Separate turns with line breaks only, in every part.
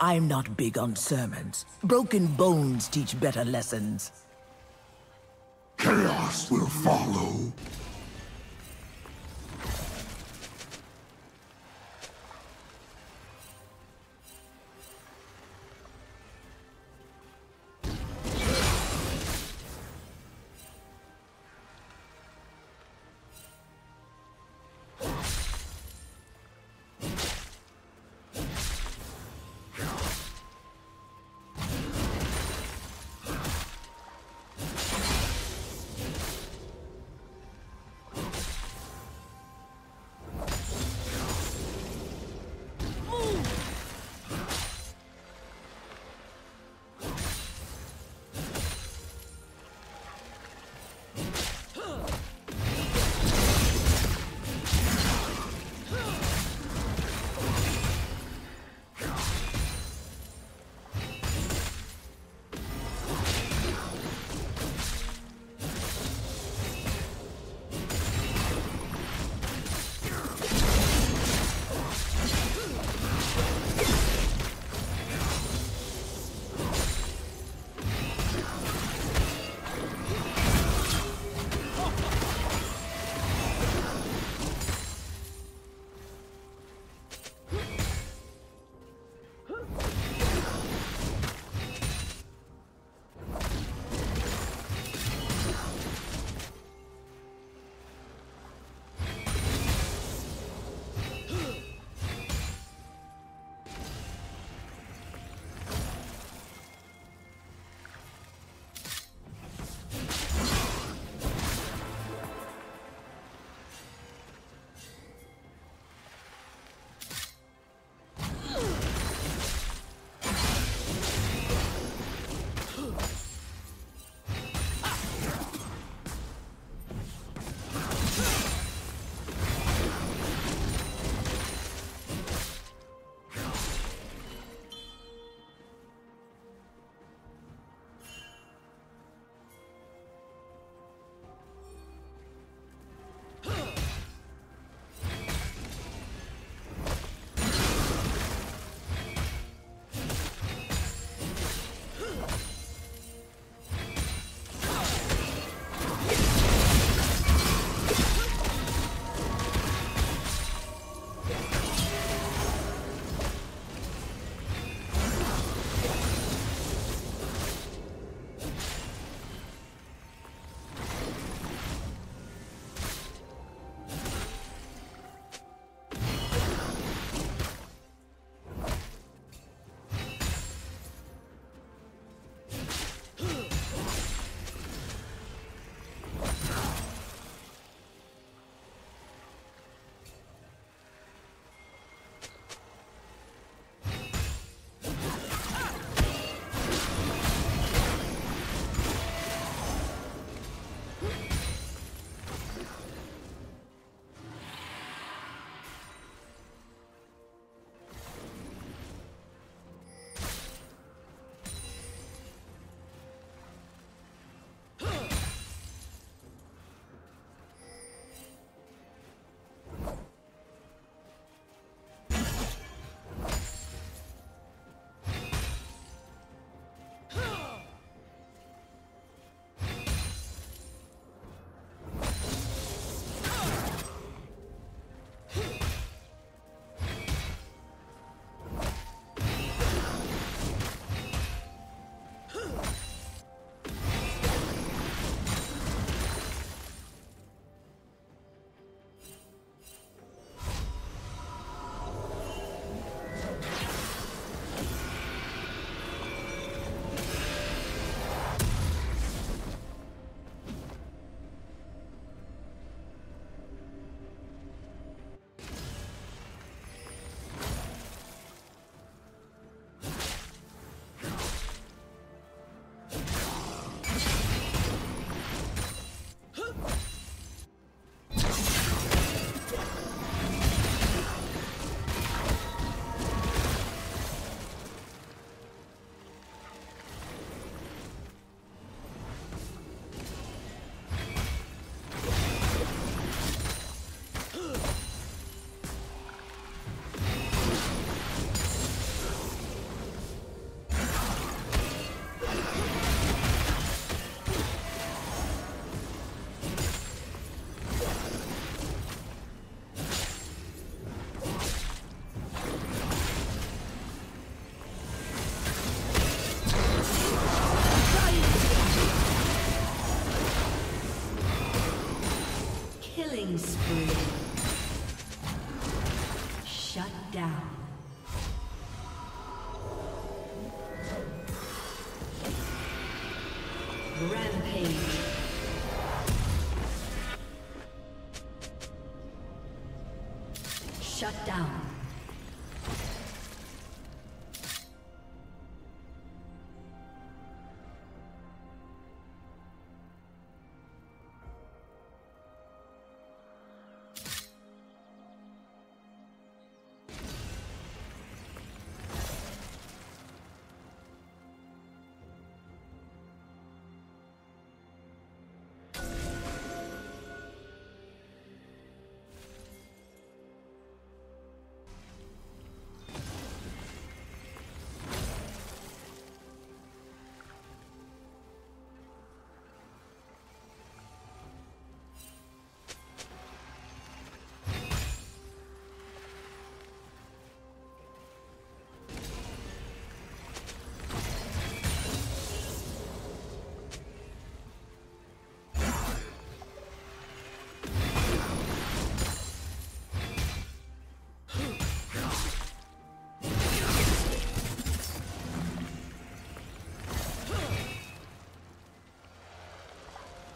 I'm not big on sermons. Broken bones teach better lessons.
Chaos will follow. Down.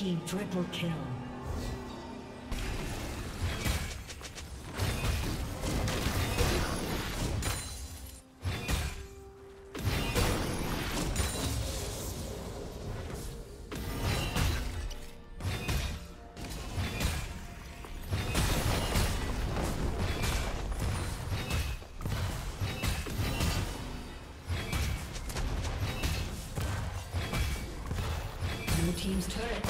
Triple kill. team's turret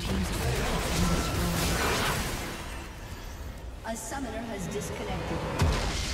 down. A summoner has disconnected.